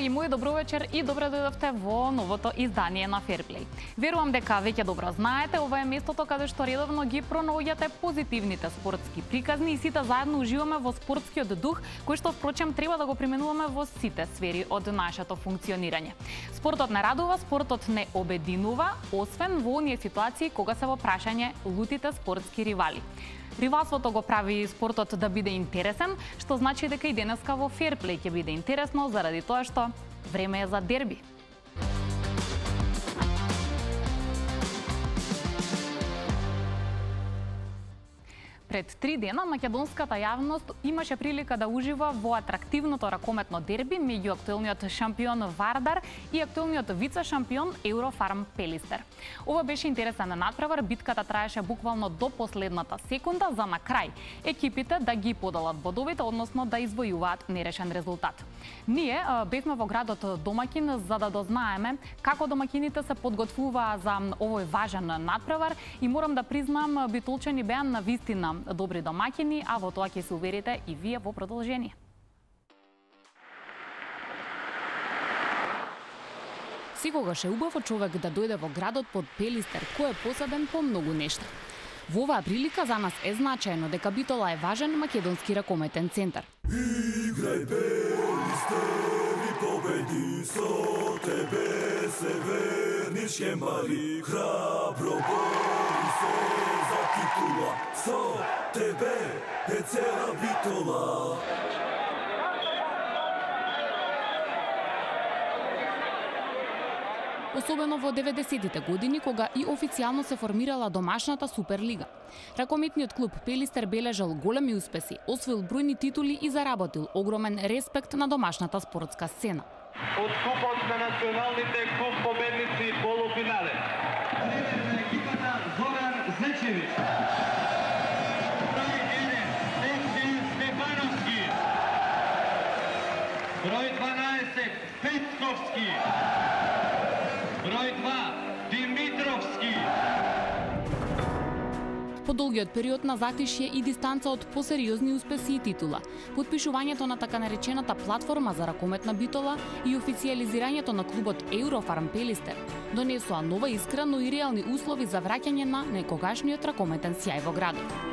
Драги мои, добро вечер и добре дојдовте во новото издание на Fairplay. Верувам дека веќе добро знаете, ова е местото каде што редовно ги пронаоѓате позитивните спортски приказни и сите заедно уживаме во спортскиот дух, кој што впрочем треба да го применуваме во сите сфери од нашето функционирање. Спортот не радува, спортот не обединува, освен во оние ситуации кога се во прашање лутите спортски ривали. Ривалството го прави спортот да биде интересен, што значи дека и денеска во ферплей ќе биде интересно заради тоа што време е за дерби. Пред три дена македонската јавност имаше прилика да ужива во атрактивното ракометно дерби меѓу актуелниот шампион Вардар и актуелниот вице-шампион Еврофарм Пелистер. Ова беше интересен натпревар, битката траеше буквално до последната секунда за на крај екипите да ги подалат бодовите, односно да извојуваат нерешен резултат. Ние бевме во градот домакин за да дознаеме како домакините се подготвуваа за овој важен натпревар и морам да признам битолчени беа на вистина добри домакини, а во тоа ќе се уверите и вие во продолжение. Секогаш е убаво човек да дојде во градот под Пелистер, кој е посаден по многу нешта. Во оваа прилика за нас е значајно дека Битола е важен македонски ракометен центар. Играј Пелистер и победи со тебе се верниш мали храбро бори се Со тебе е цела битола особено во 90-тите години кога и официјално се формирала домашната Суперлига. Ракометниот клуб Пелистер бележал големи успеси, освоил бројни титули и заработил огромен респект на домашната спортска сцена. Од купот на националните клуб победници полуфинал долгиот период на затишје и дистанца од посериозни успеси и титула, подпишувањето на така наречената платформа за ракометна битола и официализирањето на клубот Еврофарм Пелистер донесоа нова искра, но и реални услови за враќање на некогашниот ракометен сјај во градот.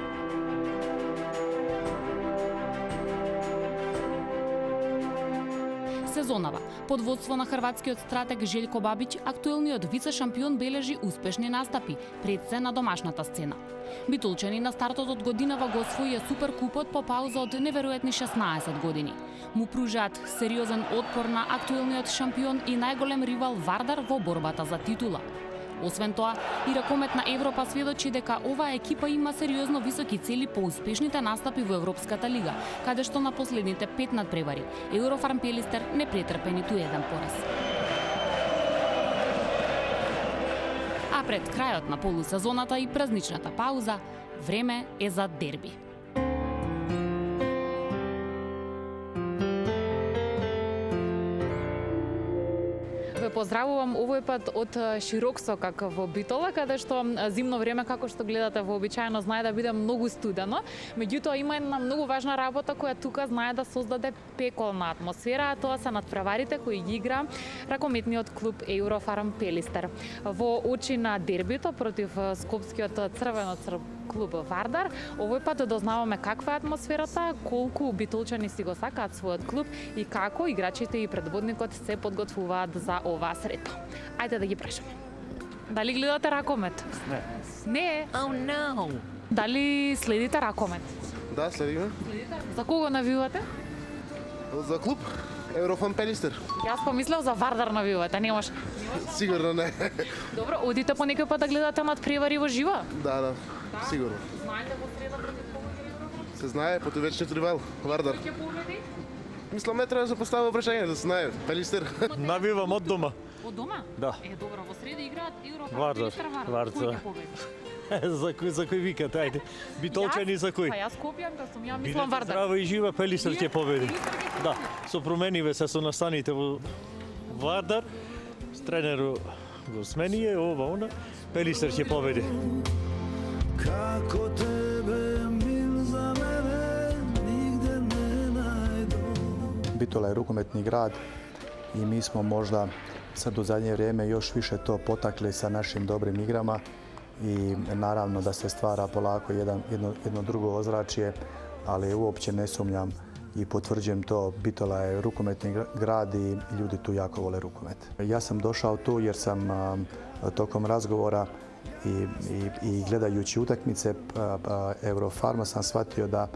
Донава. Под водство на хрватскиот стратег Желко Бабич, актуелниот вице-шампион бележи успешни настапи пред се на домашната сцена. Битолчани на стартот од годинава го освоија Суперкупот по пауза од неверојатни 16 години. Му пружаат сериозен отпор на актуелниот шампион и најголем ривал Вардар во борбата за титула. Освен тоа, и ракомет на Европа сведочи дека оваа екипа има сериозно високи цели по успешните настапи во Европската лига, каде што на последните пет надпревари Еврофарм Пелистер не претрпе ниту еден пораз. А пред крајот на полусезоната и празничната пауза, време е за дерби. Поздравувам овој пат од Широксокак во Битола, каде што зимно време, како што гледате вообичаено, знае да биде многу студено. Меѓутоа има една многу важна работа која тука знае да создаде пеколна атмосфера, а тоа се надпреварите кои ги игра ракометниот клуб Еврофарм Пелистер. Во очи на дербито против Скопскиот црвено црв клуб Вардар. Овој пат дознаваме каква е атмосферата, колку битолчани си го сакаат својот клуб и како играчите и предводникот се подготвуваат за оваа срета. Ајде да ги прашаме. Дали гледате ракомет? Не. Не? Oh no. Дали следите ракомет? Да, следиме. Следите? За кого навивате? За клуб Еврофан Пелистер. Јас помислев за Вардар навивате, немаш. Сигурно не. Добро, одите по некој пат да гледате над превари во живо? Да, да. Да? Сигурно. Знаете во среда Се знае, вечниот ривал, Вардар. Кој ќе победи? Мислам, не треба да се постави прашање, да се знае. Пелистер. Навивам од дома. Од дома? Да. Е, добро, во среда играат Европа. Вардар. Вардар. Кој ќе победи? за кој за кој викате, ајде. Битолчани за кој? Па јас копјам да сум, ја мислам Вардар. Здраво и жива Пелистер ќе победи. Да, со промениве се со настаните во Вардар. Тренеру го смени е ова она. Пелистер ќе победи. Како тебе мил за мене нигде не најдо. Битола е рукометни град i mi smo možda sad u zadnje vrijeme još više to potakli sa našim dobrim igrama i naravno da se stvara polako jedan, jedno, jedno drugo ozračje, ali uopće ne sumnjam i potvrđujem to. Bitola je rukometni grad i ljudi tu jako vole rukomet. Ja sam došao tu jer sam tokom razgovora i, i, i gledajući utakmice Eurofarma sam shvatio da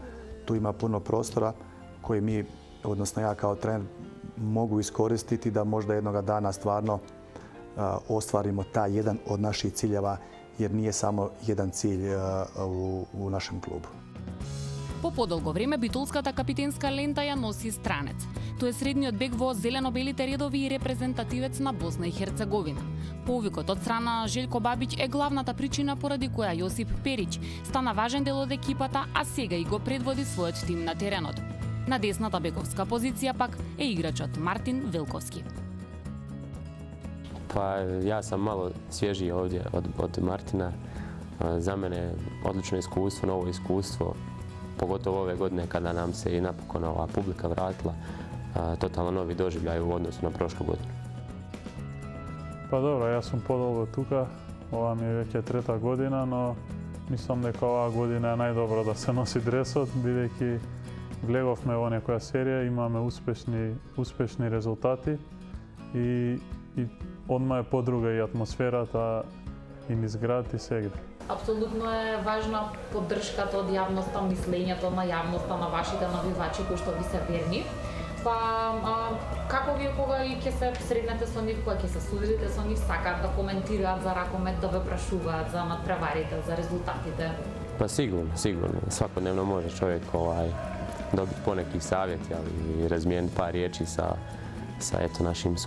tu ima puno prostora koji mi, odnosno ja kao trener, mogu iskoristiti da možda jednoga dana stvarno ostvarimo taj jedan od naših ciljeva jer nije samo jedan cilj u, u našem klubu. По подолго време битолската капитенска лента ја носи странец. Тој е средниот бек во зелено-белите редови и репрезентативец на Босна и Херцеговина. Повикот од страна Желко Бабиќ е главната причина поради која Јосип Перич стана важен дел од екипата, а сега и го предводи својот тим на теренот. На десната бековска позиција пак е играчот Мартин Велковски. Pa ja sam malo svježiji ovdje od, od Martina. E, za mene je odlično iskustvo, novo iskustvo, pogotovo ove godine kada nam se i napokon ova publika vratila, e, totalno novi doživljaj u odnosu na prošlu godinu. Pa dobro, ja sam podolgo tuka, ova mi je već je treta godina, no mislim da je ova godina najdobro da se nosi dresot, Bideki gledov me ovo nekoja serija, imame uspešni, rezultati одма е подруга и атмосферата и низ град и сега. Апсолутно е важна поддршката од јавноста, мислењето на јавноста на вашите навивачи кои што ви се верни. Па, а, како вие кога и ќе се среднете со нив, кога ќе се судите со нив, сакаат да коментираат за ракомет, да ве прашуваат за надпреварите, за резултатите? Па сигурно, сигурно. Свакодневно може човек овај добити понеки савјети, али размиjeniti par riječi sa, sa eto, našim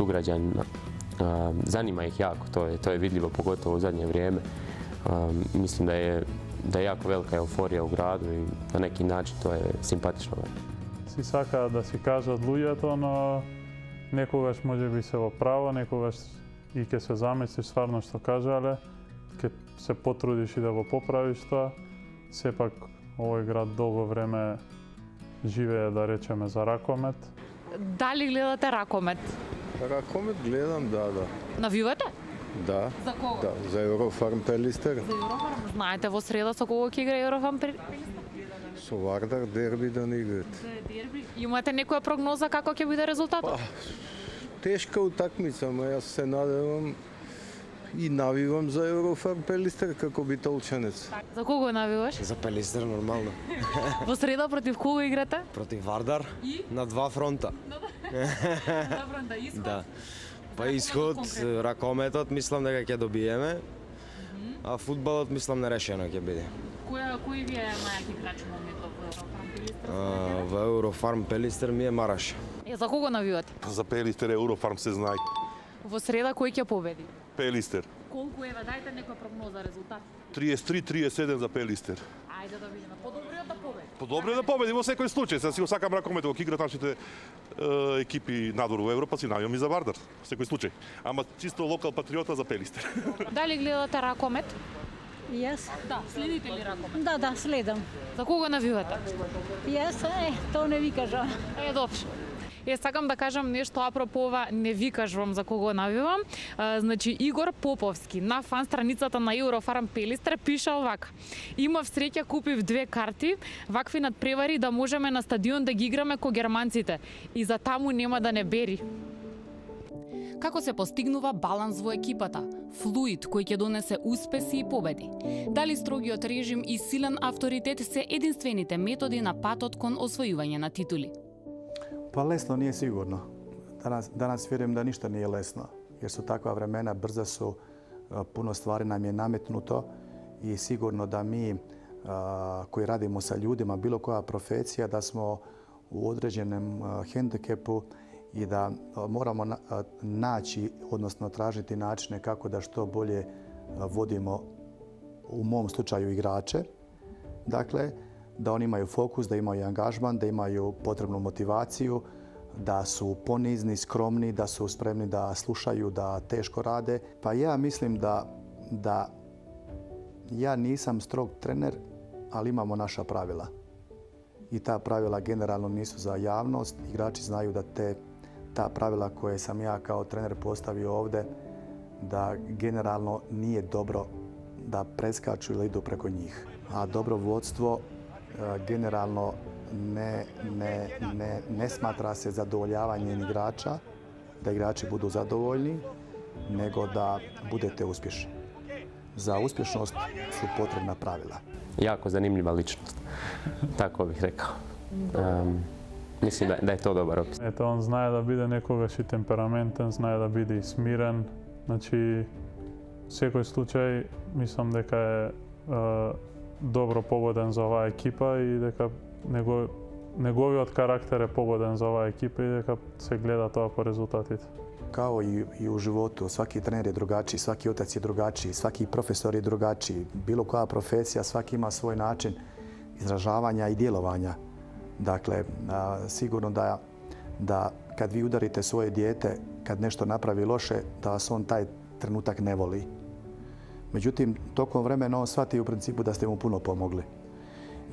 zanima ih jako, to je, to je vidljivo pogotovo u zadnje vrijeme. Mislim da je, da je jako velika euforija u gradu i na neki način to je simpatično. Си сака да си кажат луѓето, но некогаш може би се во право, некогаш и ќе се замислиш стварно што кажале, ќе се потрудиш и да го поправиш тоа. Сепак овој град долго време живее, да речеме, за ракомет. Дали гледате ракомет? Ракомет гледам, да, да. Навивате? Да. За кого? Да, за Еврофарм Пелистер. За Еврофарм? Знаете во среда со кого ќе игра Еврофарм Пелистер? Со Вардар дерби да не играат. Дерби. Имате некоја прогноза како ќе биде резултатот? Па, тешка утакмица, но јас се надевам и навивам за Еврофарм Пелистер како битолчанец. За кого навиваш? За Пелистер нормално. Во среда против кого играте? Против Вардар И? на два фронта. Добро, да исход. Да. Па исход, ракометот мислам дека ќе добиеме, а фудбалот мислам нерешено ќе биде. Кој кој ви е најак играч моментот во Еврофарм Пелистер? А, во Еврофарм Пелистер ми е Мараш. Е, за кого навивате? За Пелистер Eurofarm се знае. Во среда кој ќе победи? Пелистер. Колку еве, дајте некоја прогноза резултат. 33-37 за Пелистер. Ајде да видиме. Подобриот да победи. Подобро е да победи во секој случај, се си го сакам ракомет кога играат нашите е, екипи надвор во Европа, си најам и за Вардар, во секој случај. Ама чисто локал патриота за Пелистер. Дали гледате ракомет? Јас? Да, следите ли ракомет? Да, да, следам. За кого навивате? Јас, е, тоа не ви кажам. Е, добро. Е, сакам да кажам нешто апропо ова, не ви кажувам за кого навивам. А, значи, Игор Поповски на фан страницата на Eurofarm Пелистер пишал вака. Имав среќа, купив две карти, вакви надпревари да можеме на стадион да ги играме ко германците. И за таму нема да не бери. Како се постигнува баланс во екипата? Флуид кој ќе донесе успеси и победи. Дали строгиот режим и силен авторитет се единствените методи на патот кон освојување на титули? Pa lesno nije sigurno. Danas, danas vjerujem da ništa nije lesno, jer su takva vremena, brza su, puno stvari nam je nametnuto i sigurno da mi koji radimo sa ljudima, bilo koja profesija, da smo u određenom hendikepu i da moramo naći, odnosno tražiti načine kako da što bolje vodimo u mom slučaju igrače. Dakle, da oni imaju fokus, da imaju angažman, da imaju potrebnu motivaciju, da su ponizni, skromni, da su spremni da slušaju, da teško rade. Pa ja mislim da, da ja nisam strog trener, ali imamo naša pravila. I ta pravila generalno nisu za javnost. Igrači znaju da te ta pravila koje sam ja kao trener postavio ovde, da generalno nije dobro da preskaču ili idu preko njih. A dobro vodstvo E, generalno ne, ne, ne, ne smatra se zadovoljavanjem igrača, da igrači budu zadovoljni, nego da budete uspješni. Za uspješnost su potrebna pravila. Jako zanimljiva ličnost, tako bih rekao. Mislim da, je to dobar opis. Eto, on znaje da bude nekoga i temperamentan, znaje da bide i smiren. Znači, u svakoj slučaj mislim da je e, добро погоден за оваа екипа и дека него, неговиот карактер е погоден за оваа екипа и дека се гледа тоа по резултатите. Kao i, i u životu, svaki trener je drugačiji, svaki otac je drugačiji, svaki profesor je drugačiji. Bilo koja profesija, svaki ima svoj način izražavanja i djelovanja. Dakle, a, sigurno da, da kad vi udarite svoje dijete, kad nešto napravi loše, da vas on taj trenutak ne voli. Međutim, tokom vremena on shvati u principu da ste mu puno pomogli.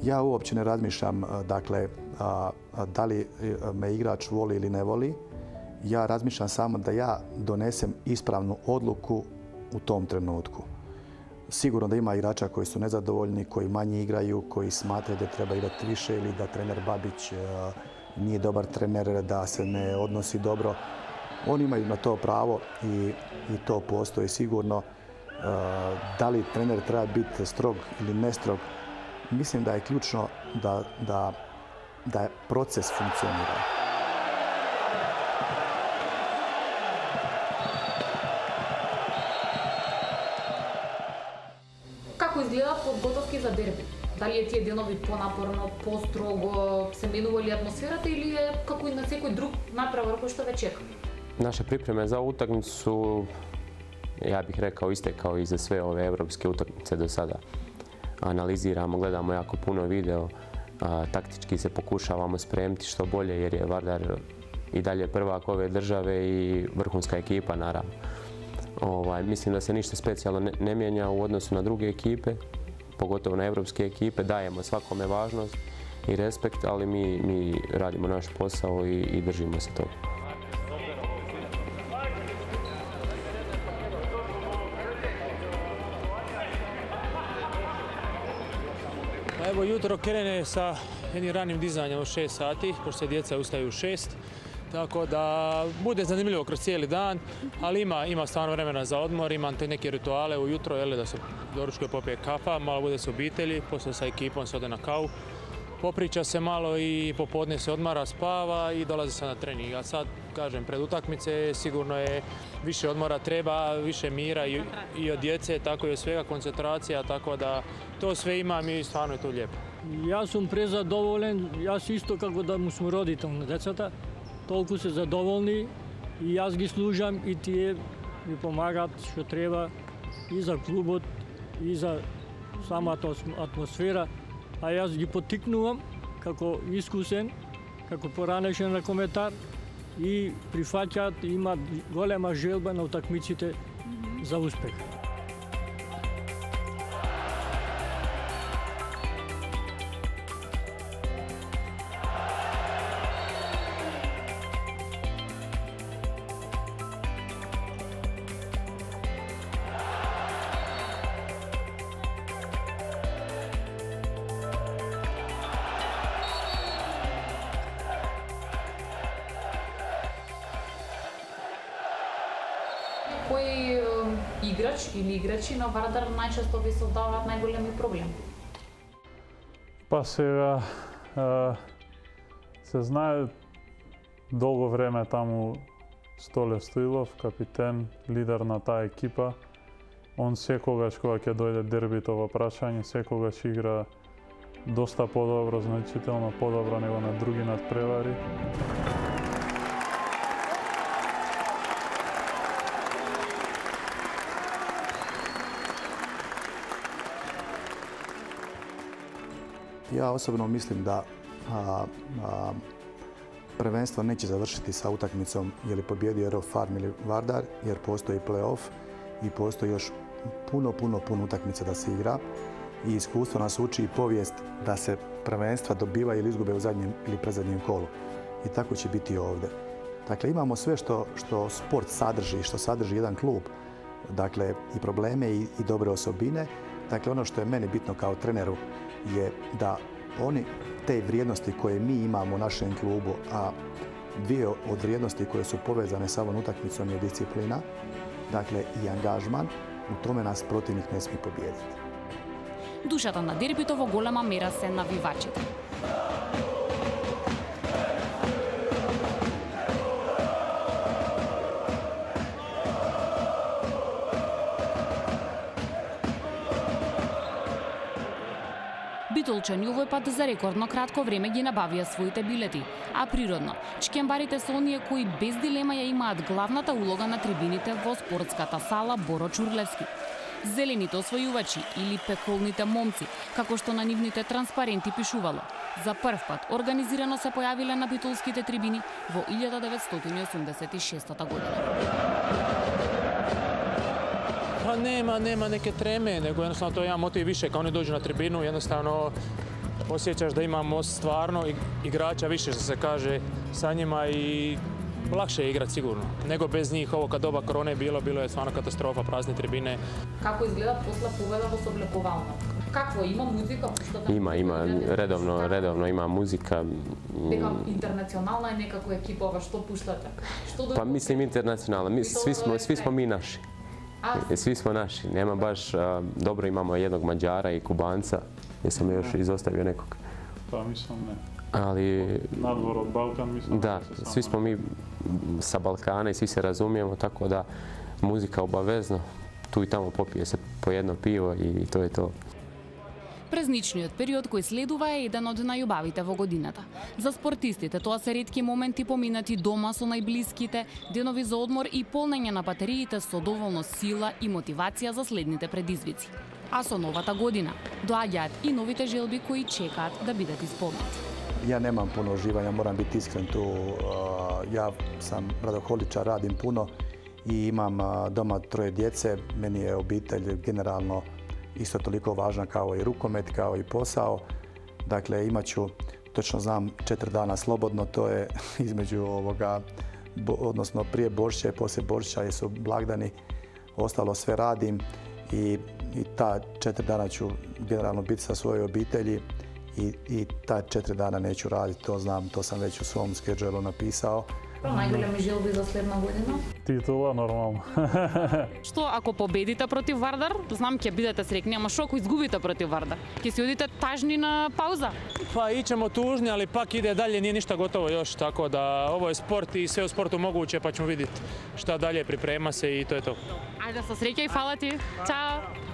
Ja uopće ne razmišljam dakle, a, a, da li e, me igrač voli ili ne voli. Ja razmišljam samo da ja donesem ispravnu odluku u tom trenutku. Sigurno da ima igrača koji su nezadovoljni, koji manje igraju, koji smatraju da treba igrati više ili da trener Babić a, nije dobar trener, da se ne odnosi dobro. Oni imaju na to pravo i, i to postoji sigurno. Da li trener treba biti strog ili ne strog, mislim da je ključno da, da, da proces funkcionira. Како изгледа подготовки за дерби? Дали е тие денови понапорно, построго, се менува ли атмосферата или е како и на секој друг натпревар кој што ве чека? Pripreme za utakmicu su, ja bih rekao, iste kao i za sve ove evropske utakmice do sada. Analiziramo, gledamo jako puno video, taktički se pokušavamo spremiti što bolje jer je Vardar i dalje prvak ove države i vrhunska ekipa naravno. Ovaj, mislim da se ništa specijalno ne, ne mijenja u odnosu na druge ekipe, pogotovo na evropske ekipe. Dajemo svakome važnost i respekt, ali mi, mi radimo naš posao i, i držimo se toga. Jutro krene sa jednim ranim dizanjem od 6 sati, pošto se djeca ustaju u 6. Tako da bude zanimljivo kroz cijeli dan, ali ima, ima stvarno vremena za odmor, imam te neke rituale ujutro, jel, da se doručkuje popije kafa, malo bude se obitelji, posle sa ekipom se ode na kavu. Popriča se malo i popodne se odmara, spava i dolazi se na trening. A sad, кажем, пред утакмице сигурно е више одмора треба, више мира и, и од djece, тако и од свега концентрација, tako да to све имам и стварно е тоа лепо. Јас сум презадоволен, јас исто како да му сум родител на децата, толку се задоволни и јас ги служам и тие ми помагаат што треба и за клубот и за самата атмосфера, а јас ги потикнувам како искусен, како поранешен ракометар и прифаќаат и имаат голема желба на утакмиците за успех. Играчи на најчесто ви создаваат најголеми проблеми? Па сега а, се знае долго време таму Столе Стоилов, капитен, лидер на таа екипа. Он секогаш кога ќе дојде дербито во прашање, секогаш игра доста подобро, значително подобро него на други надпревари. Ja osobno mislim da prvenstvo neće završiti sa utakmicom je li pobjedio Eurofarm ili Vardar, jer postoji play-off i postoji još puno, puno, puno utakmica da se igra. I iskustvo nas uči i povijest da se prvenstva dobiva ili izgube u zadnjem ili predzadnjem kolu. I tako će biti ovdje. Dakle, imamo sve što, što sport sadrži, što sadrži jedan klub. Dakle, i probleme i, i dobre osobine. Dakle, ono što je meni bitno kao treneru je da oni te vrijednosti koje mi imamo u našem klubu, a dvije od vrijednosti koje su povezane sa ovom utakmicom je disciplina, dakle i angažman, u tome nas protivnik ne smije pobijediti. Душата на дербито во голема мера се навивачите. Битолчани овој пат за рекордно кратко време ги набавија своите билети, а природно, чкембарите се оние кои без дилема ја имаат главната улога на трибините во спортската сала Боро Чурлевски. Зелените освојувачи или пеколните момци, како што на нивните транспаренти пишувало. За прв пат организирано се појавиле на битолските трибини во 1986 година. nema, nema neke treme, nego jednostavno to je jedan motiv više. Kad oni dođu na tribinu, jednostavno osjećaš da imamo stvarno igrača više, što se kaže, sa njima i lakše je igrati sigurno. Nego bez njih ovo kad doba korone bilo, bilo je stvarno katastrofa, prazne tribine. Kako izgleda posla Puvela vas oblikovalno? Kakvo, ima muzika? Ima, ima, redovno, redovno ima muzika. Mm. Tega internacionalna je nekako ekipova, što puštate? Što pa mislim internacionalna, mi, svi, smo, svi smo mi naši. А, Svi smo naši. Nema baš, a, dobro imamo jednog Mađara i Kubanca, jesam još izostavio nekog. Pa mislim ne. Ali Nadvor od Balkan mislim da, se svi smo mi sa Balkana i svi se razumijemo, tako da muzika obavezno, tu i tamo popije se po jedno pivo i to je to. Празничниот период кој следува е еден од најубавите во годината. За спортистите тоа се ретки моменти поминати дома со најблиските, денови за одмор и полнење на батериите со доволно сила и мотивација за следните предизвици. А со новата година доаѓаат и новите желби кои чекаат да бидат исполнети. Ја немам puno uživanja, морам biti iskren tu. A, Ja sam radoholičar, radim puno и имам дома троје troje Мени е je obitelj isto toliko važna kao i rukomet, kao i posao. Dakle, imat ću, točno znam, četiri dana slobodno, to je između ovoga, odnosno prije Božića i poslije jer su blagdani, ostalo sve radim i, i ta četiri dana ću generalno biti sa svojoj obitelji i, i ta četiri dana neću raditi, to znam, to sam već u svom schedule napisao. Најголеми желби за следна година? Titula, normalno. Што ако победите против Вардар, знам ќе бидете срекни, ама што ако изгубите против Вардар? Ќе си одите тажни на пауза? Pa ićemo tužni, ali pak ide dalje, nije ništa gotovo još, tako da ovo je sport i sve u sportu moguće, pa ćemo vidjeti šta dalje, priprema se i to je to. Ајде со среќа и фала ти. Чао.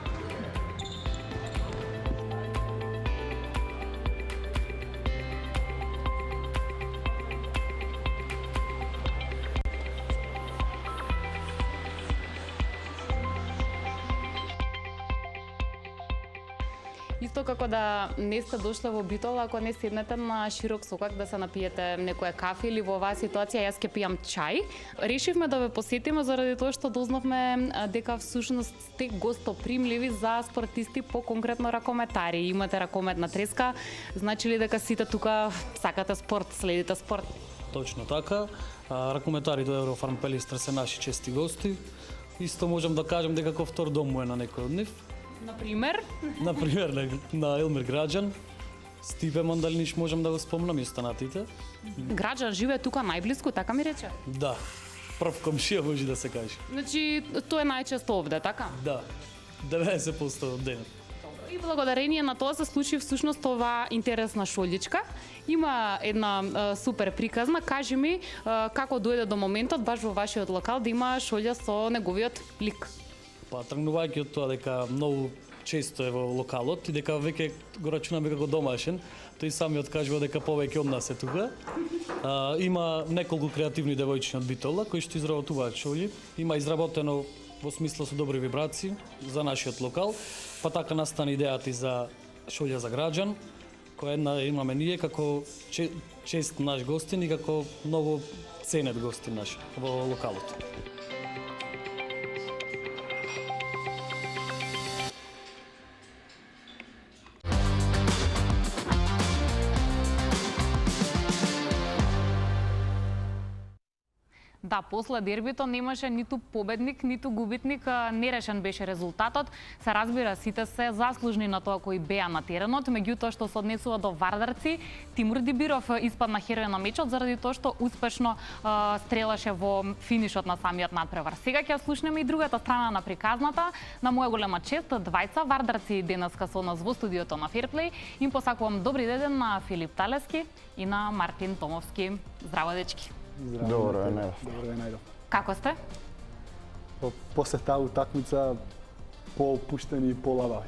Како да не сте дошле во Битола, ако не седнете на широк сокак да се напиете некоја кафе или во оваа ситуација јас ќе пијам чај. Решивме да ве посетиме заради тоа што дознавме дека всушност сте гостопримливи за спортисти по конкретно ракометари. Имате ракометна треска, значи ли дека сите тука сакате спорт, следите спорт? Точно така. Ракометари до од Еврофарм Пелистра се наши чести гости. Исто можам да кажам дека кој втор дом му е на некој од нив. Например, Например, на, на Елмир Граđан, Стиве Мандалиниш можам да го спомнам и останатите. граѓан живее тука најблиску, така ми рече. Да, прв комшија може да се каже. Значи, тој е најчесто овде, така? Да, 90% од денот. И благодарение на тоа се случи всушност оваа интересна шолјичка. Има една е, супер приказна. Кажи ми е, како дојде до моментот баш во вашиот локал да има шолја со неговиот лик. Па тргнувајќи од тоа дека многу често е во локалот и дека веќе го рачунаме како домашен, тој самиот кажува дека повеќе од нас е тука. А, има неколку креативни девојчиња од Битола кои што изработуваат шолји. Има изработено во смисла со добри вибрации за нашиот локал, па така настана идејата и за шолја за граѓан, која една имаме ние како чест наш гостин и како многу ценет гостин наш во локалот. Да, после дербито немаше ниту победник, ниту губитник, нерешен беше резултатот. Се разбира, сите се заслужни на тоа кои беа на теренот, меѓутоа што се однесува до Вардарци, Тимур Дибиров испадна херој на мечот заради тоа што успешно э, стрелаше во финишот на самиот надпревар. Сега ќе слушнеме и другата страна на приказната. На моја голема чест, двајца Вардарци денеска со нас во студиото на фирплей. Им посакувам добри ден на Филип Талески и на Мартин Томовски. Здраво, дечки! Добро е, Најдов. Добро е, Најдов. Како сте? По- После таа утакмица поопуштени и полабави.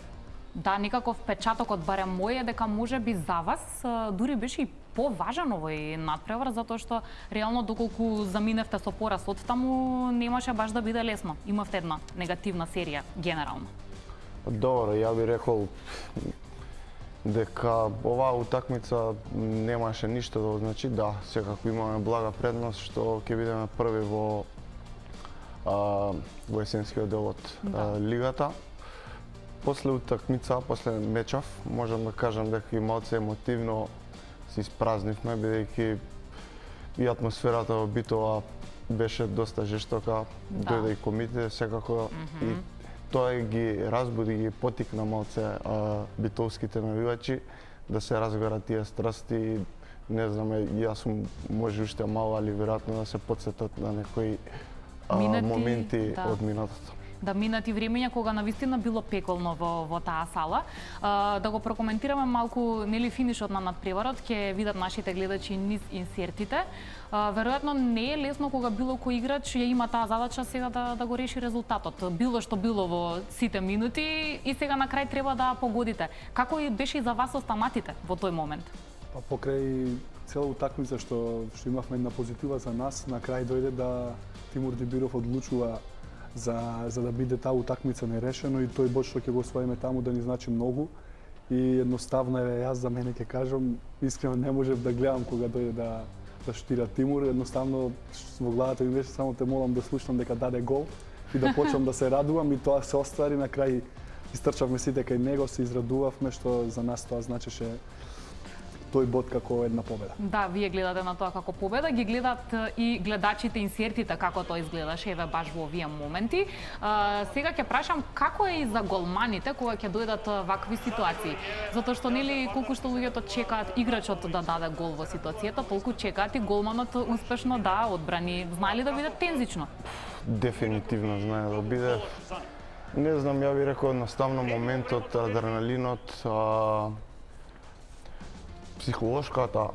Да, никаков печатокот, барем мој е дека може би за вас дури беше и поважен овој надпревар, затоа што реално доколку заминевте со пораз од таму, немаше баш да биде лесно. Имавте една негативна серија, генерално. Добро, ја би рекол дека оваа утакмица немаше ништо да означи. Да, секако имаме блага предност што ќе бидеме први во а, во есенскиот дел од Да. лигата. После утакмица, после мечов, можам да кажам дека и малце емотивно се испразнивме бидејќи и атмосферата во Битола беше доста жестока, Да. дојде и комите секако и тоа ги разбуди, ги потикна малце а, битолските навивачи да се разгорат тие страсти. Не знам, е, јас сум може уште мал, али веројатно да се подсетат на некои а, моменти да. од минатото да минати времења кога навистина било пеколно во, во таа сала. А, да го прокоментираме малку нели финишот на надпреварот, ќе видат нашите гледачи низ инсертите. А, веројатно не е лесно кога било кој играч ја има таа задача сега да, да го реши резултатот. Било што било во сите минути и сега на крај треба да погодите. Како и беше и за вас останатите во тој момент? Па покрај цела утакмица што што имавме една позитива за нас, на крај дојде да Тимур Дибиров одлучува за за да биде таа утакмица нерешено и тој бод што ќе го освоиме таму да ни значи многу. И едноставно е јас за мене ќе кажам, искрено не можев да гледам кога дојде да да штира Тимур, едноставно во главата ми беше само те молам да слушнам дека даде гол и да почнам да се радувам и тоа се оствари на крај истрчавме сите кај него, се израдувавме што за нас тоа значеше тој бод како една победа. Да, вие гледате на тоа како победа, ги гледат и гледачите инсертите како тоа изгледаше еве баш во овие моменти. А, сега ќе прашам како е и за голманите кога ќе дојдат вакви ситуации. Затоа што нели колку што луѓето чекаат играчот да даде гол во ситуацијата, толку чекаат и голманот успешно да одбрани. Знае ли да биде тензично? Дефинитивно знае да биде. Не знам, ја би рекол едноставно моментот, адреналинот, а, психолошката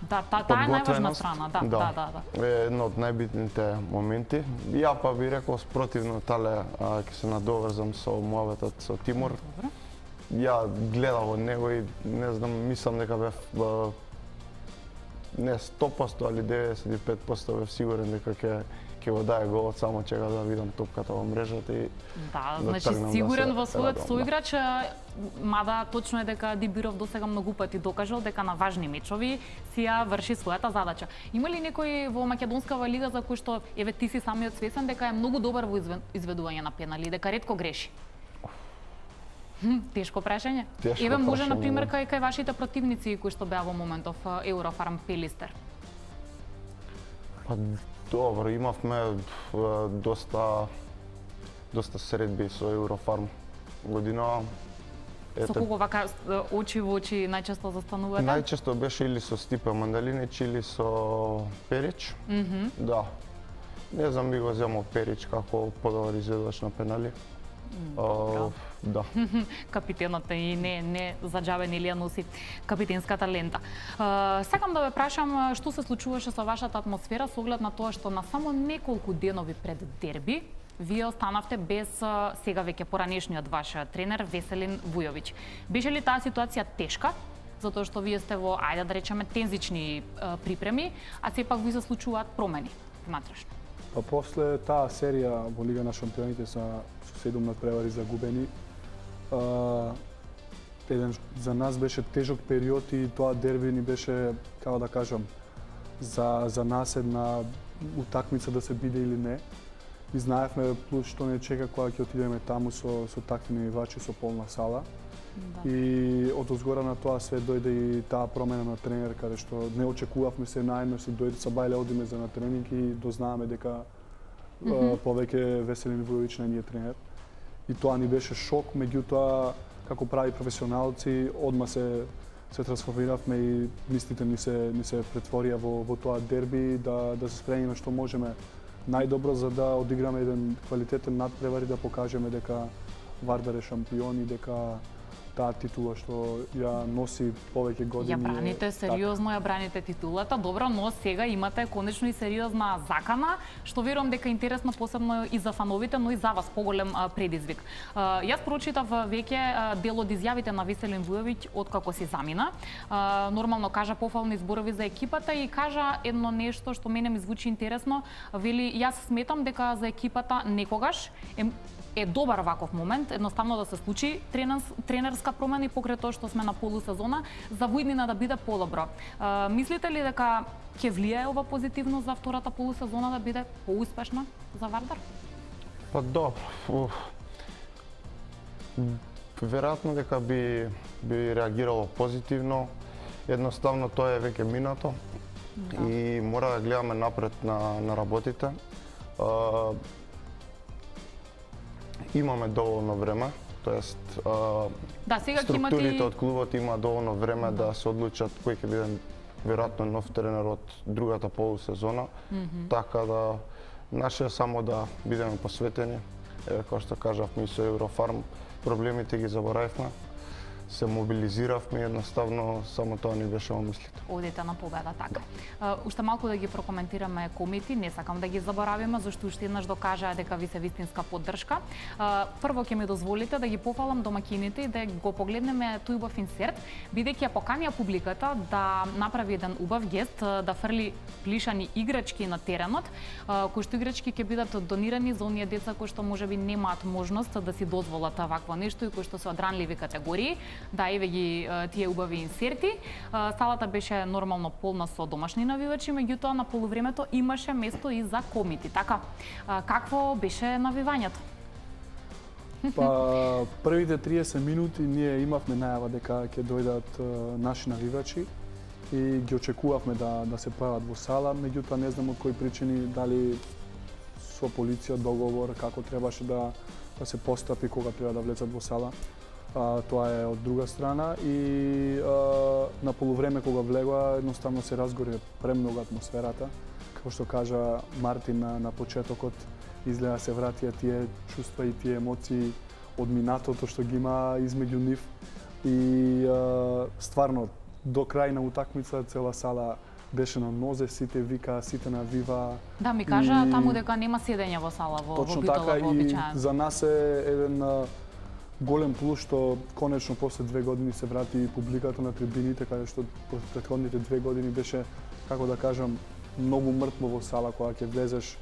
Да, та, таа е најважна страна, да, да, да, да. е едно од најбитните моменти. Ја па би рекол спротивно тале ќе се надоврзам со муабетот со Тимур. Ја гледав од него и не знам, мислам дека бев не 100%, али 95% бев сигурен дека ќе ќе го даде голот, само чека да видам топката во мрежата и Да, да значи да сигурен се во својот радувам, соиграч, мада точно е дека Дибиров досега многу пати докажал дека на важни мечови си ја врши својата задача. Има ли некој во македонскава лига за кој што еве ти си самиот свесен дека е многу добар во изве- изведување на пенали, дека ретко греши? Тешко прашање. Тешко Еве може на прашање, пример да. кај кај вашите противници кои што беа во моментов Еврофарм Пелистер. Па добро, имавме доста доста средби со Еврофарм година. Со кого вака очи во очи најчесто застанувате? Најчесто беше или со Стипе Мандалинич или со Перич. Мгм. Да. Не знам би го земал Перич како подобар изведувач на пенали. А, да. Капитенот и не не за џабе нели ја носи капитенската лента. А, сакам да ве прашам што се случуваше со вашата атмосфера со оглед на тоа што на само неколку денови пред дерби вие останавте без сега веќе поранешниот ваш тренер Веселин Вујовиќ. Беше ли таа ситуација тешка? Затоа што вие сте во, ајде да речеме, тензични припреми, а сепак ви се случуваат промени внатрешно. Па после таа серија во Лига на шампионите со, со седум надпревари загубени, а, еден за нас беше тежок период и тоа дерби ни беше, како да кажам, за, за нас една утакмица да се биде или не. И знаевме плюс што не чека кога ќе отидеме таму со, со такви навивачи, со полна сала. Да. И од озгора на тоа све дојде и таа промена на тренер, каде што не очекувавме се најмер се дојде са бајле одиме за на тренинг и дознаваме дека mm -hmm. повеќе Веселин Вујовиќ не ни е тренер. И тоа ни беше шок, меѓутоа како прави професионалци одма се се трансформиравме и мислите ни се ни се претворија во во тоа дерби да да се спремиме што можеме најдобро за да одиграме еден квалитетен надпревар и да покажеме дека Вардар е шампион и дека таа титула што ја носи повеќе години. Ја браните сериозно, ја браните титулата. Добро, но сега имате конечно и сериозна закана, што верувам дека е интересно посебно и за фановите, но и за вас поголем предизвик. Јас прочитав веќе дел од изјавите на Веселин Вујовиќ откако си замина. Нормално кажа пофални зборови за екипата и кажа едно нешто што мене ми звучи интересно. Вели, јас сметам дека за екипата некогаш е е добар ваков момент, едноставно да се случи тренерс, тренерска промена и покрај тоа што сме на полусезона, за војднина да биде подобро. мислите ли дека ќе влијае ова позитивно за втората полусезона да биде поуспешна за Вардар? Па добро. Веројатно дека би би реагирало позитивно. Едноставно тоа е веќе минато да. и мора да гледаме напред на, на работите имаме доволно време, тоест да, сега структурите имате... од клубот има доволно време да. да се одлучат кој ќе биде веројатно нов тренер од другата полусезона, mm -hmm. така да наше е само да бидеме посветени. Еве како што кажав ми со Еврофарм, проблемите ги заборавивме се мобилизиравме едноставно само тоа ни беше во мислите. Одета на победа така. Да. уште малку да ги прокоментираме комити, не сакам да ги заборавиме зашто уште еднаш докажаа дека ви се вистинска поддршка. прво ќе ми дозволите да ги пофалам домакините и да го погледнеме тој убав инсерт, бидејќи ја поканија публиката да направи еден убав гест, да фрли плишани играчки на теренот, кои што играчки ќе бидат донирани за оние деца кои што можеби немаат можност да си дозволат вакво нешто и кои што се од ранливи категории да еве ги тие убави инсерти. Салата беше нормално полна со домашни навивачи, меѓутоа на полувремето имаше место и за комити. Така, какво беше навивањето? Па првите 30 минути ние имавме најава дека ќе дојдат наши навивачи и ги очекувавме да да се појават во сала, меѓутоа не знам од кои причини дали со полиција договор како требаше да да се постапи кога треба да влезат во сала а, тоа е од друга страна и а, на полувреме кога влегоа едноставно се разгори премногу атмосферата. Како што кажа Мартин на, на почетокот, изгледа се вратија тие чувства и тие емоции од минатото што ги има измеѓу нив и а, стварно до крај на утакмица цела сала беше на нозе, сите вика, сите на вива. Да, ми кажа и... таму дека нема седење во сала во, Точно во Битола, така, и за нас е еден голем плюс што конечно после две години се врати публиката на трибините, каде што претходните две години беше, како да кажам, многу мртво во сала кога ќе влезеш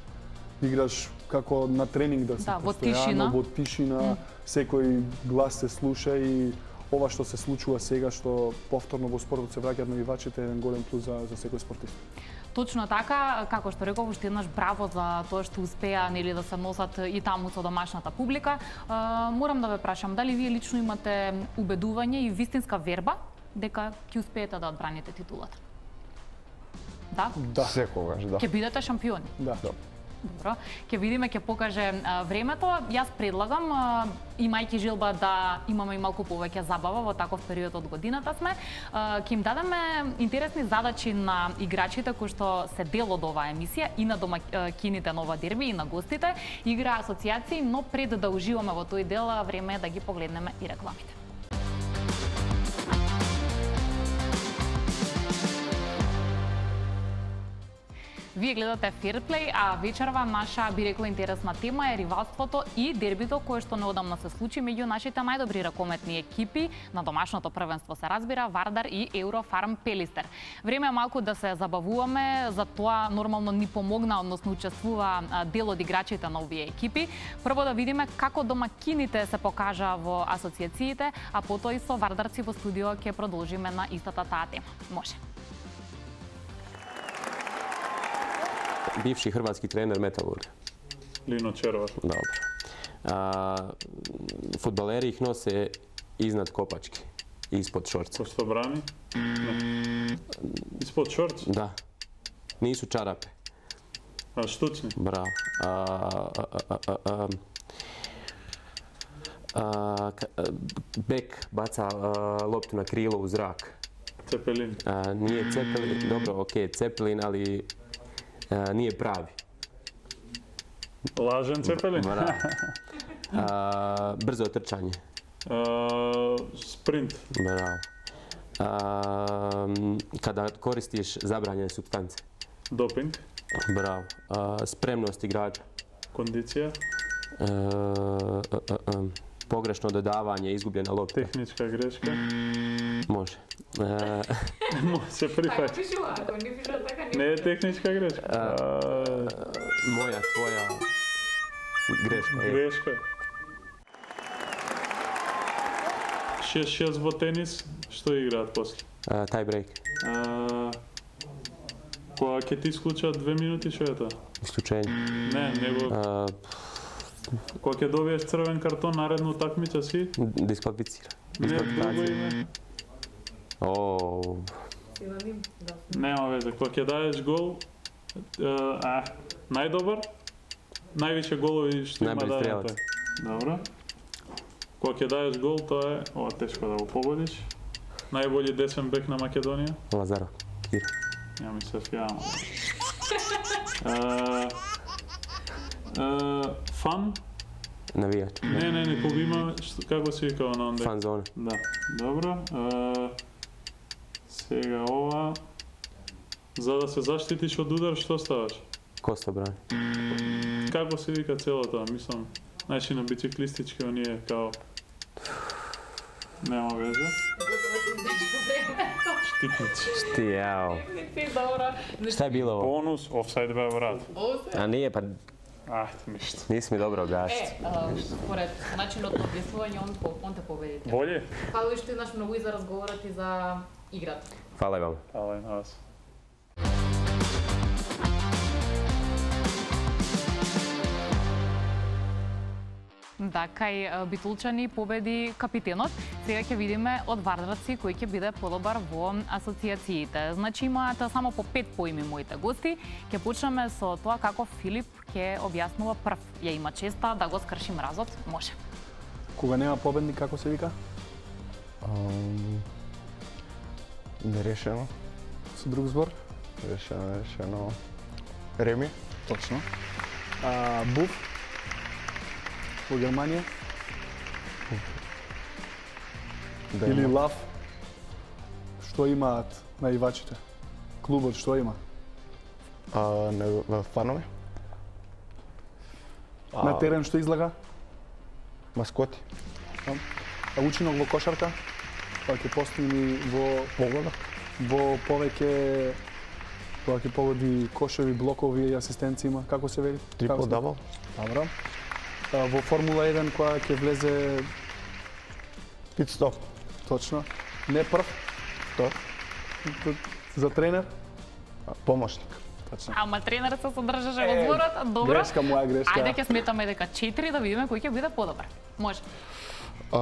играш како на тренинг да се да, во тишина, во тишина mm. секој глас се слуша и ова што се случува сега што повторно во спортот се враќаат навивачите е еден голем плюс за, за секој спортист. Точно така, како што реков, уште еднаш браво за тоа што успеа нели да се носат и таму со домашната публика. морам да ве прашам, дали вие лично имате убедување и вистинска верба дека ќе успеете да одбраните титулата? Да? Да, секогаш, да. Ќе бидете шампиони? Да. да. Добро, ќе видиме, ќе покаже а, времето. Јас предлагам, а, имајќи желба да имаме и малку повеќе забава во таков период од годината сме, а, ќе им дадеме интересни задачи на играчите кои што се дел од оваа емисија и на домакините нова дерби и на гостите. Игра асоциации, но пред да уживаме во тој дел, време е да ги погледнеме и рекламите. Вие гледате Fairplay, а вечерва наша би рекла интересна тема е ривалството и дербито кое што неодамна се случи меѓу нашите најдобри ракометни екипи на домашното првенство се разбира Вардар и Еврофарм Пелистер. Време е малку да се забавуваме, за тоа нормално ни помогна, односно учествува дел од играчите на овие екипи. Прво да видиме како домакините се покажа во асоциациите, а потоа и со Вардарци во студио ќе продолжиме на истата таа тема. Може. bivši hrvatski trener Metalurga. Lino Červar. Dobro. Futbaleri ih nose iznad kopački, ispod šorca. Ko brani? Ispod šorca? Da. Nisu čarape. A štucni? Bravo. Bek baca loptu na krilo u zrak. Cepelin. Nije Cepelin, dobro, ok, Cepelin, ali a, nije pravi. Lažen cepelin? A, brzo trčanje. A, sprint. Bravo. A, kada koristiš zabranjene substance. Doping. Bravo. A, spremnost igrača. Kondicija. E, e, e, e, pogrešno dodavanje, izgubljena lopta. Tehnička greška. Može. E, Može se prihvati. piše ovako, не пише така, Ne je tehnička greška. a, A, moja, tvoja greška je. greška. 6-6 во тенис, што играат после? Break. А, кога ќе ти исклучат две минути, што е тоа? Isključenje. Не, него A, кога ќе добиеш црвен картон наредно такмица си, diskvalificira. не друго име. O, Нема везе, кога ќе дадеш гол, а, најдобар, највише голови што има стрелец. тој. Добро. Кога ќе дадеш гол, тоа е, ова тешко да го погодиш. Најбољи десен бек на Македонија. Lazarov. Kira. Ја ми се фијам. Е, е, фан? Navijač. Не, не, не, кога има, како се викава на онде? Fan zone. Да, добро. Е, сега ова, за да се заштитиш од удар, што ставаш? Kosta brani. Како се вика цело тоа? Мислам, значи на бициклистички оние као... Нема везе. Штитници. Ti, jao. Добро. Je bilo ovo? Бонус, офсайд бе врат. A nije, pa Ah, ništa. Nisi mi dobro gašt. E, pored načina odgovjeslovanja, on, on te povedite. Bolje? Hvala li što ti naš mnogo iza razgovarati za igrat? Hvala vam. Hvala i na vas. Да, кај битулчани победи капитенот. Сега ќе видиме од вардарци кој ќе биде подобар во асоциациите. Значи имаат само по пет поими моите гости. Ќе почнеме со тоа како Филип ќе објаснува прв. Ја има честа да го скрши мразот. Може. Кога нема победник, како се вика? Ам, нерешено. Со друг збор? Решено, решено. Реми? Точно. А, Буф? Во Германија? Да Или има. Лав? Што имаат наивачите? Клубот што има? А, не, в фанове? На терен што излага? Маскоти. А учинок во кошарка? Па ќе постигни во Погода? во повеќе кога ќе погоди кошеви, блокови и асистенци има, како се вели? Трипл дабл? Добро. Во Формула 1 кога ќе влезе Пит стоп. точно, не прв, Втор. за тренер, Помошник. точно. Ама тренерот се содржаше во зборот. Добро. грешка моја, грешка. Ајде ќе сметаме дека 4 да видиме кој ќе биде подобар. Може. А,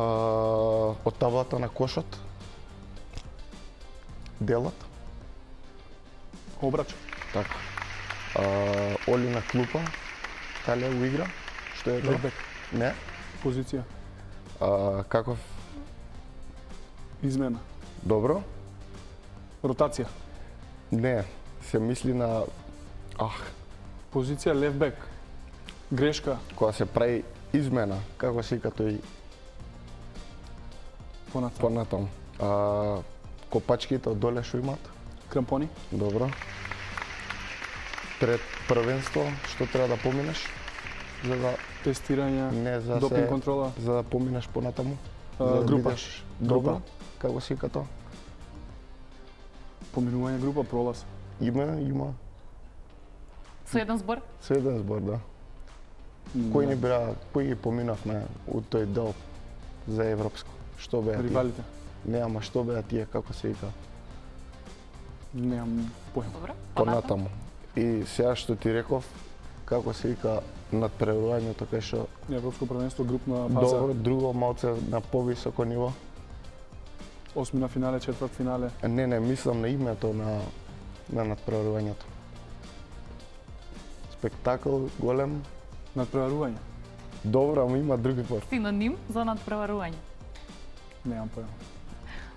од таблата на кошот. Делот. Обрач. Така. А, Оли на клупа. Тале у игра. Што е тоа? Левбек. Не. Позиција. А, каков? Измена. Добро. Ротација. Не. Се мисли на... Ах, Позиција левбек. Грешка. кога се прави измена, како се вика тој Понатаму. понатам. А, копачките од доле што имаат? Крампони. Добро. Пред првенство, што треба да поминеш? За да Тестирање. не за Допинг се, контрола. за да поминеш понатаму. А, за да група. бидеш добро. Група. Како се вика тоа? Поминување група пролаз. Има, има. Со еден збор. Со еден збор, да. Кои ни беа, кои ги поминавме у тој дел за европско? Што беа тие? Ривалите. Не, ама што беа тие, како се вика? Немам појма. Добро. Понатаму. И сега што ти реков, како се вика надпреварувањето кај што Европско првенство групна фаза. добро, друго малце на повисоко ниво. осмина финале, четврт финале. Не, не, мислам на името на на надпреварувањето. Спектакл голем. Надпреварување. Добро, ама има други пор. Синоним за надпреварување. Немам појма.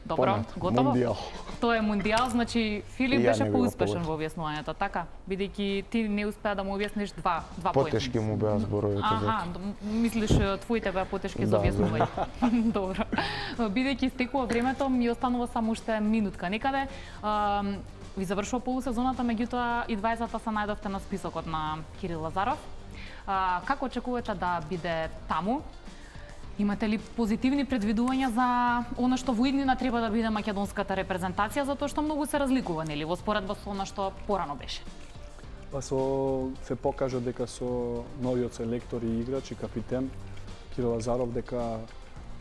Добро, Понат, готово. Мундијал. Тоа е мундијал, значи Филип беше поуспешен во објаснувањето, така? Бидејќи ти не успеа да му објасниш два, два појма. Потешки му беа зборовите. Аха, мислиш твоите беа потешки за Да, објаснување. Добро. Бидејќи стекува времето, ми останува само уште минутка некаде. Ви завршува полусезоната, меѓутоа и 20-та се најдовте на списокот на Кирил Лазаров. А, како очекувате да биде таму? Имате ли позитивни предвидувања за она што во иднина треба да биде македонската репрезентација, затоа што многу се разликува, нели, во споредба со она што порано беше? Па со се покажа дека со новиот селектор и играч и капитен Кирил Лазаров дека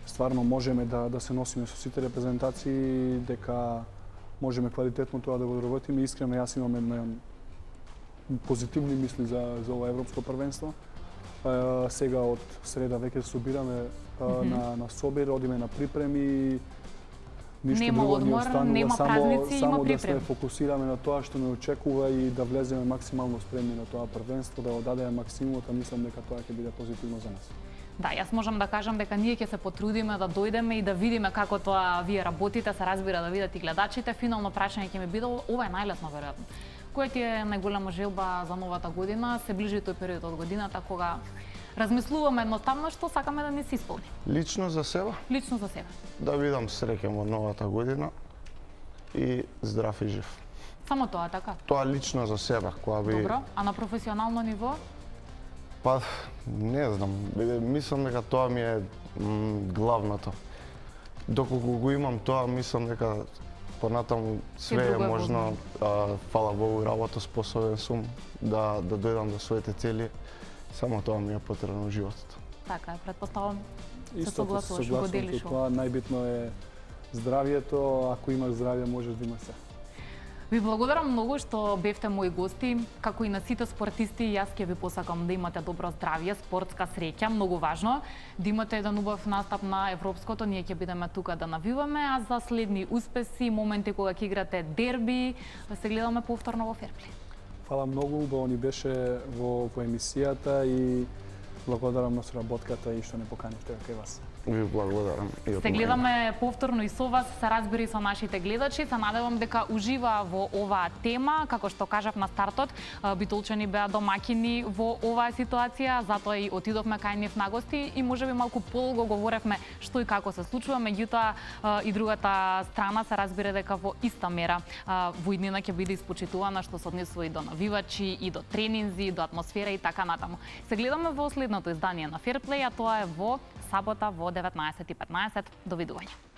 стварно можеме да да се носиме со сите репрезентации, дека можеме квалитетно тоа да го работиме. Искрено јас имам една позитивни мисли за за ова европско првенство. Сега од среда веќе се собираме е, Мгм. на на собир, одиме на припреми. Ништо Нема друго ни одмор, останува, нема само, празници, само да се фокусираме на тоа што ме очекува и да влеземе максимално спремни на тоа првенство, да одадеме максимумот, а мислам дека тоа ќе биде позитивно за нас. Да, јас можам да кажам дека ние ќе се потрудиме да дојдеме и да видиме како тоа вие работите, се разбира да видат и гледачите. Финално прашање ќе ми биде ова е најлесно веројатно. Која ти е најголема желба за новата година? Се ближи тој период од годината кога размислуваме едноставно што сакаме да ни се исполни. Лично за себе, Лично за себе. да бидам среќен во новата година и здрав и жив. Само тоа, така? Тоа лично за себе, која би... Добро, а на професионално ниво? Па, не знам, мислам дека тоа ми е главното. Доколку го имам тоа, мислам дека понатаму све е можно, а, фала Богу, работоспособен сум да да дојдам до своите цели. Само тоа ми е потребно во животот. Така, е, предпоставам се согласуваш, го согласувам делиш тоа, најбитно е здравието, ако имаш здравје можеш да имаш се. Ви благодарам многу што бевте мои гости, како и на сите спортисти, јас ќе ви посакам да имате добро здравје, спортска среќа, многу важно, да имате еден убав настап на европското, ние ќе бидеме тука да навиваме, а за следни успеси, моменти кога ќе играте дерби, да се гледаме повторно во Ферплей. Фала многу, убаво ни беше во, во емисијата и благодарам на соработката и што не поканивте кај вас. Ви благодарам. Се гледаме повторно и со вас, се разбери со нашите гледачи. Се надевам дека ужива во оваа тема, како што кажав на стартот, битолчани беа домакини во оваа ситуација, затоа и отидовме кај нив на гости и можеби малку подолго говоревме што и како се случува, меѓутоа и другата страна се разбира дека во иста мера во иднина ќе биде испочитувана што се однесува и до навивачи, и до тренинзи, и до атмосфера и така натаму. Се гледаме во следното издание на Фирплеј, а тоа е во сабота во 19:15. Довидување.